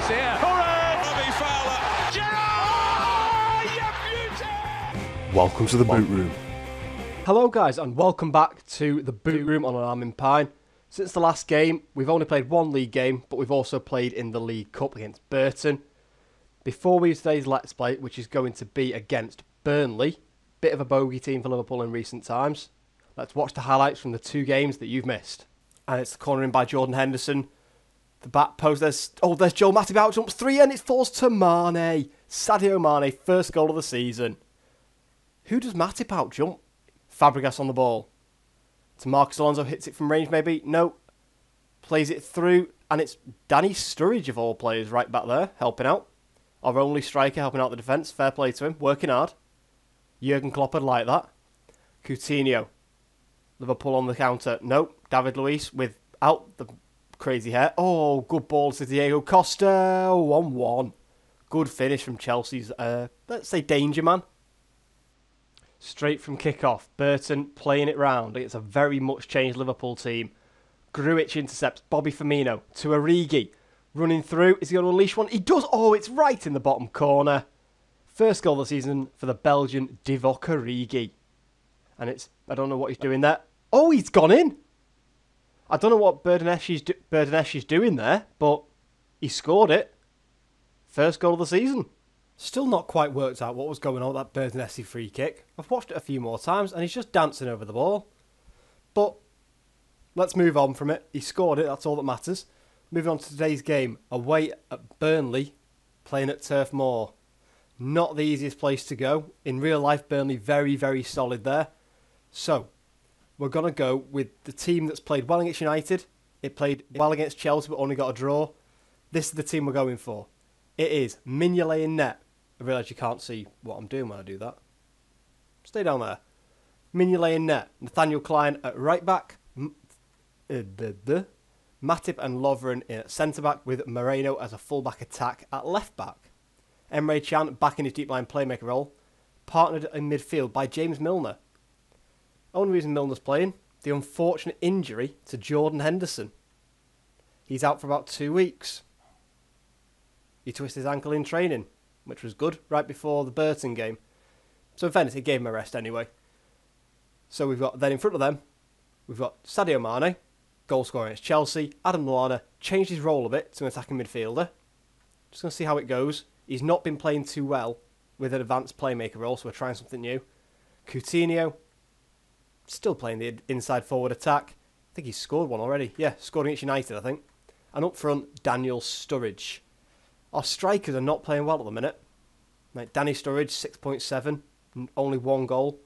chance here. Curran! Robbie Fowler. Gerrard! Oh, you beauty! Welcome to the boot room. Hello, guys, and welcome back to the boot room on UnarmingPine. Since the last game, we've only played one league game, but we've also played in the League Cup against Burton. Before we today's Let's Play, which is going to be against Burnley, bit of a bogey team for Liverpool in recent times. Let's watch the highlights from the two games that you've missed. And it's the cornering by Jordan Henderson. The back post, there's oh, there's Joel Matip out jumps three, and it falls to Mane. Sadio Mane, first goal of the season. Who does Matip out jump? Fabregas on the ball. To Marcos Alonso hits it from range, maybe. No. Plays it through, and it's Danny Sturridge of all players right back there, helping out. Our only striker helping out the defence. Fair play to him, working hard. Jurgen Klopp would like that. Coutinho. Liverpool on the counter. No. David Luiz without the crazy hair. Oh, good ball to Diego Costa. 1 1. Good finish from Chelsea's, uh, let's say, danger man straight from kick-off. Burton playing it round. It's a very much changed Liverpool team. Grujic intercepts Bobby Firmino to Origi. Running through. Is he going to unleash one? He does. Oh, it's right in the bottom corner. First goal of the season for the Belgian Divock Origi. And it's, I don't know what he's doing there. Oh, he's gone in. I don't know what Bernardeschi's, do, doing there, but he scored it. First goal of the season. Still not quite worked out what was going on with that Bernardeschi free kick. I've watched it a few more times and he's just dancing over the ball. But let's move on from it. He scored it, that's all that matters. Moving on to today's game. Away at Burnley, playing at Turf Moor. Not the easiest place to go. In real life, Burnley very, very solid there. So, we're going to go with the team that's played well against United. It played well against Chelsea but only got a draw. This is the team we're going for. It is Mignolet in net, I realise you can't see what I'm doing when I do that. Stay down there. Mignolet in net. Nathaniel Clyne at right back. Uh, Matip and Lovren at centre back with Moreno as a full back attack at left back. Emre Can back in his deep line playmaker role, partnered in midfield by James Milner. Only reason Milner's playing, the unfortunate injury to Jordan Henderson. He's out for about two weeks. He twisted his ankle in training which was good, right before the Burton game. So in fairness, it gave him a rest anyway. So we've got then in front of them, we've got Sadio Mane, goal scorer against Chelsea. Adam Lallana changed his role a bit to an attacking midfielder. Just going to see how it goes. He's not been playing too well with an advanced playmaker role, so we're trying something new. Coutinho, still playing the inside forward attack. I think he's scored one already. Yeah, scored against United, I think. And up front, Daniel Sturridge. Our strikers are not playing well at the minute. Like Danny Sturridge, 6.7, only one goal.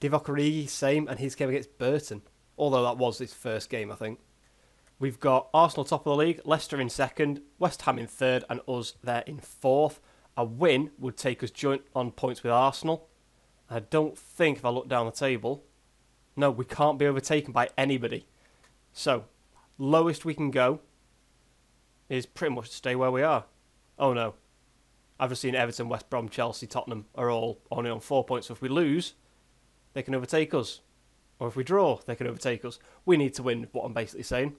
Divock Origi, same, and his game against Burton. Although that was his first game, I think. We've got Arsenal top of the league, Leicester in second, West Ham in third, and us there in fourth. A win would take us joint on points with Arsenal. I don't think if I look down the table, no, we can't be overtaken by anybody. So, lowest we can go is pretty much to stay where we are. Oh no. I've just seen Everton, West Brom, Chelsea, Tottenham are all only on four points. So if we lose, they can overtake us. Or if we draw, they can overtake us. We need to win, what I'm basically saying.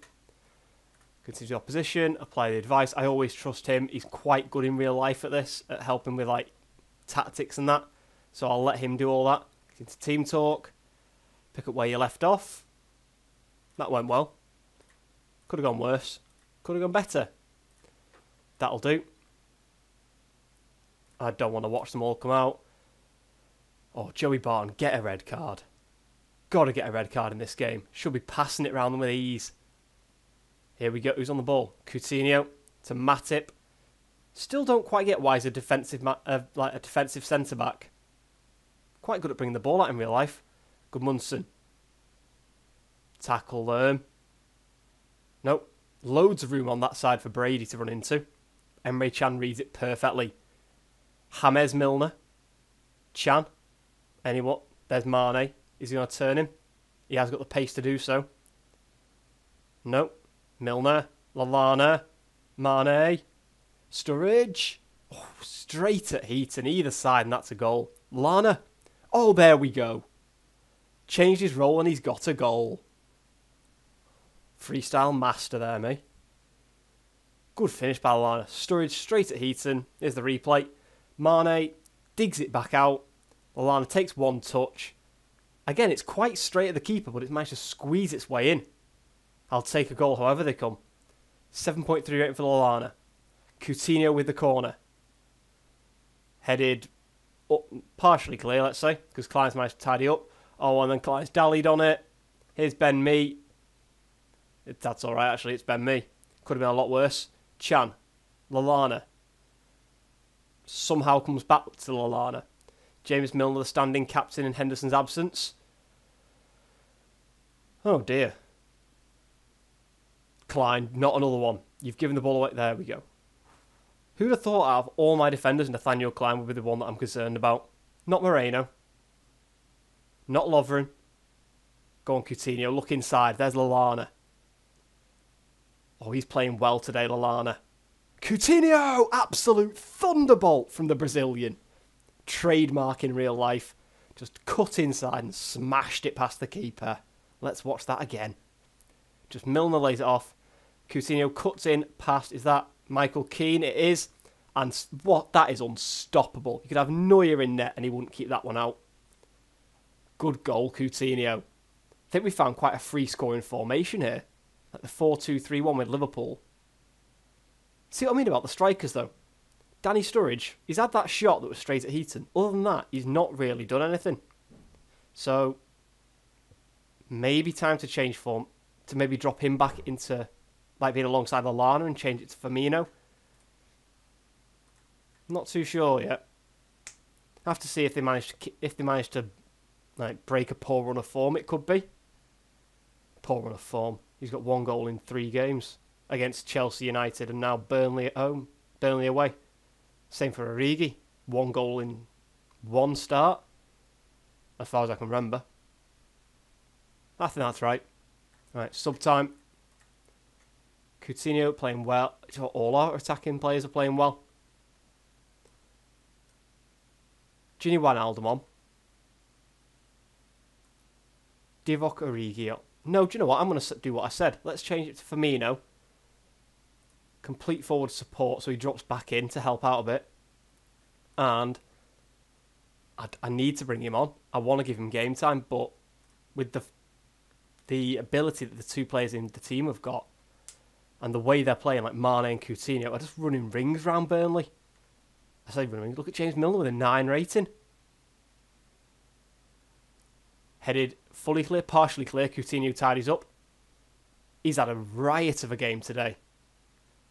Continue the opposition, apply the advice. I always trust him. He's quite good in real life at this, at helping with like tactics and that. So I'll let him do all that. Into team talk. Pick up where you left off. That went well. Could have gone worse. Could have gone better. That'll do. I don't want to watch them all come out. Oh, Joey Barton, get a red card. Got to get a red card in this game. Should be passing it around them with ease. Here we go. Who's on the ball? Coutinho to Matip. Still don't quite get why he's a defensive, uh, like a defensive centre back. Quite good at bringing the ball out in real life. Gudmundsson. Tackle them. Nope. Loads of room on that side for Brady to run into. Emre Can reads it perfectly. James Milner. Can. Anyone? There's Mane. Is he going to turn him? He has got the pace to do so. No. Milner. Lallana. Mane. Sturridge. Oh, straight at Heaton, either side, and that's a goal. Lana. Oh, there we go. Changed his role and he's got a goal. Freestyle master there, me. Good finish by Lallana. Sturridge straight at Heaton. Here's the replay. Mane digs it back out. Lallana takes one touch. Again, it's quite straight at the keeper, but it's managed to squeeze its way in. I'll take a goal however they come. 7.3 rating for Lallana. Coutinho with the corner. Headed up, partially clear, let's say, because Clyne's managed to tidy up. Oh, and then Clyne's dallied on it. Here's Ben Mee. That's alright, actually, it's Ben Mee. Could have been a lot worse. Can. Lallana. Somehow comes back to Lallana. James Milner, the standing captain in Henderson's absence. Oh dear. Clyne, not another one. You've given the ball away. There we go. Who'd have thought out of all my defenders, Nathaniel Clyne would be the one that I'm concerned about? Not Moreno. Not Lovren. Go on, Coutinho. Look inside. There's Lallana. Oh, he's playing well today, Lallana. Coutinho! Absolute thunderbolt from the Brazilian. Trademark in real life. Just cut inside and smashed it past the keeper. Let's watch that again. Just Milner lays it off. Coutinho cuts in past. Is that Michael Keane? It is. And what? That is unstoppable. You could have Neuer in net and he wouldn't keep that one out. Good goal, Coutinho. I think we found quite a free scoring formation here. Like the 4 2 3 1 with Liverpool. See what I mean about the strikers, though? Danny Sturridge, he's had that shot that was straight at Heaton. Other than that, he's not really done anything. So, maybe time to change form, to maybe drop him back into like being alongside Lallana and change it to Firmino. Not too sure yet. Have to see if they manage to if they manage to like break a poor run of form. It could be poor run of form. He's got one goal in three games against Chelsea United and now Burnley at home, Burnley away. Same for Origi, one goal in one start, as far as I can remember. I think that's right. Right, sub time. Coutinho playing well. All our attacking players are playing well. Gini Wijnaldum on. Divock Origi No, do you know what? I'm going to do what I said. Let's change it to Firmino. Complete forward support, so he drops back in to help out a bit. And I, I need to bring him on. I want to give him game time, but with the the ability that the two players in the team have got, and the way they're playing, like Mane and Coutinho, are just running rings around Burnley. I say running rings. Look at James Milner with a 9 rating. Headed fully clear, partially clear. Coutinho tidies up. He's had a riot of a game today.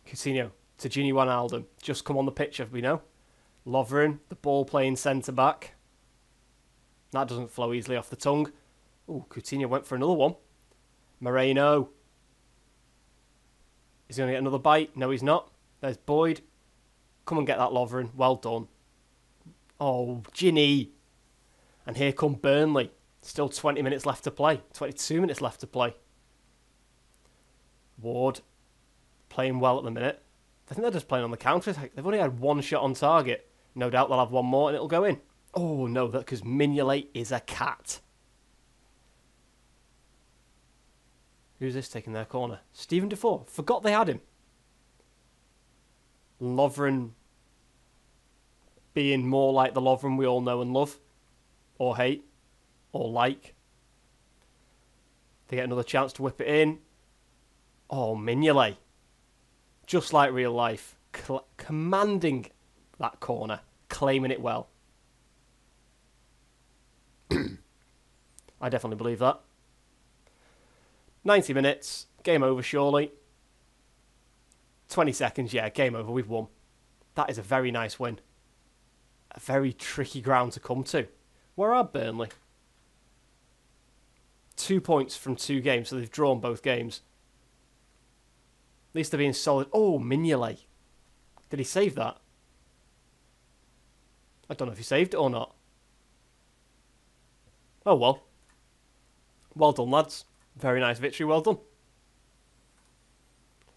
Coutinho to Gini Wijnaldum. Just come on the pitch, as we know. Lovren, the ball playing centre back. That doesn't flow easily off the tongue. Oh, Coutinho went for another one. Moreno. He's going to get another bite. No, he's not. There's Boyd. Come and get that, Lovren. Well done. Oh, Gini. And here come Burnley. Still 20 minutes left to play. 22 minutes left to play. Ward. Playing well at the minute. I think they're just playing on the counter. They've only had one shot on target. No doubt they'll have one more and it'll go in. Oh, no, that because Mignolet is a cat. Who's this taking their corner? Steven Defour. Forgot they had him. Lovren being more like the Lovren we all know and love, or hate, or like. They get another chance to whip it in. Oh, Mignolet. Just like real life. Cl- commanding that corner. Claiming it well. I definitely believe that. 90 minutes, game over, surely. 20 seconds, yeah, game over, we've won. That is a very nice win. A very tricky ground to come to. Where are Burnley? Two points from two games, so they've drawn both games. At least they're being solid. Oh, Mignolet. Did he save that? I don't know if he saved it or not. Oh well. Well done, lads. Very nice victory, well done.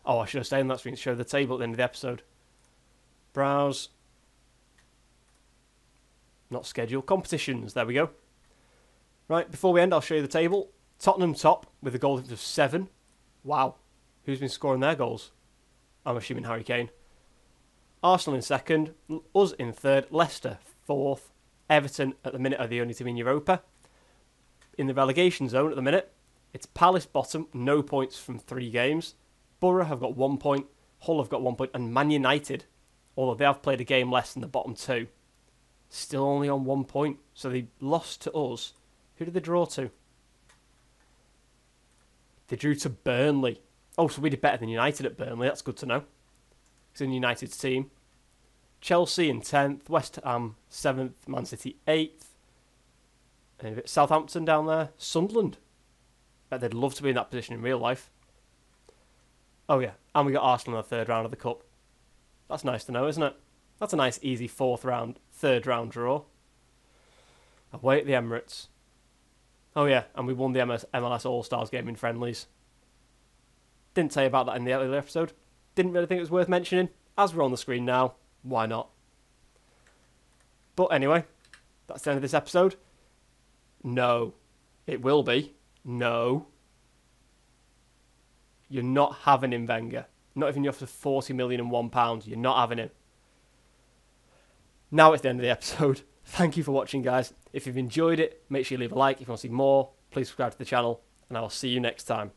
Oh, I should have stayed on that screen to show the table at the end of the episode. Browse. Not scheduled. Competitions. There we go. Right, before we end, I'll show you the table. Tottenham top with a goal difference of seven. Wow. Who's been scoring their goals? I'm assuming Harry Kane. Arsenal in second, us in third, Leicester fourth, Everton at the minute are the only team in Europa. In the relegation zone at the minute, it's Palace bottom, no points from three games. Boro have got one point, Hull have got one point, and Man United, although they have played a game less than the bottom two, still only on one point. So they lost to us. Who did they draw to? They drew to Burnley. Oh, so we did better than United at Burnley. That's good to know. It's in United's team. Chelsea in 10th, West Ham 7th, Man City 8th. And Southampton down there, Sunderland. Bet they'd love to be in that position in real life. Oh, yeah, and we got Arsenal in the third round of the Cup. That's nice to know, isn't it? That's a nice, easy fourth round, third round draw. Away at the Emirates. Oh, yeah, and we won the MLS All Stars game in friendlies. Didn't say about that in the earlier episode. Didn't really think it was worth mentioning. As we're on the screen now, why not? But anyway, that's the end of this episode. No. It will be. No. You're not having him, Wenger. Not even you after 40 million and one pounds. And £1. You're not having him. Now it's the end of the episode. Thank you for watching, guys. If you've enjoyed it, make sure you leave a like. If you want to see more, please subscribe to the channel, and I will see you next time.